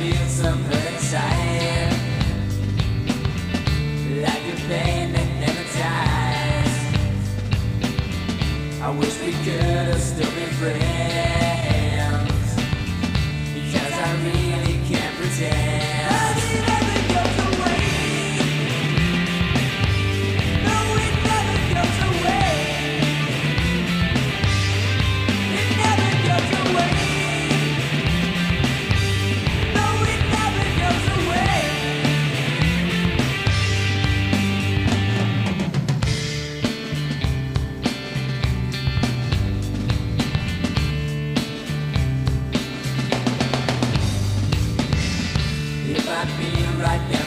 inside. Like a pain that never dies. I wish we could have still been friends. right there.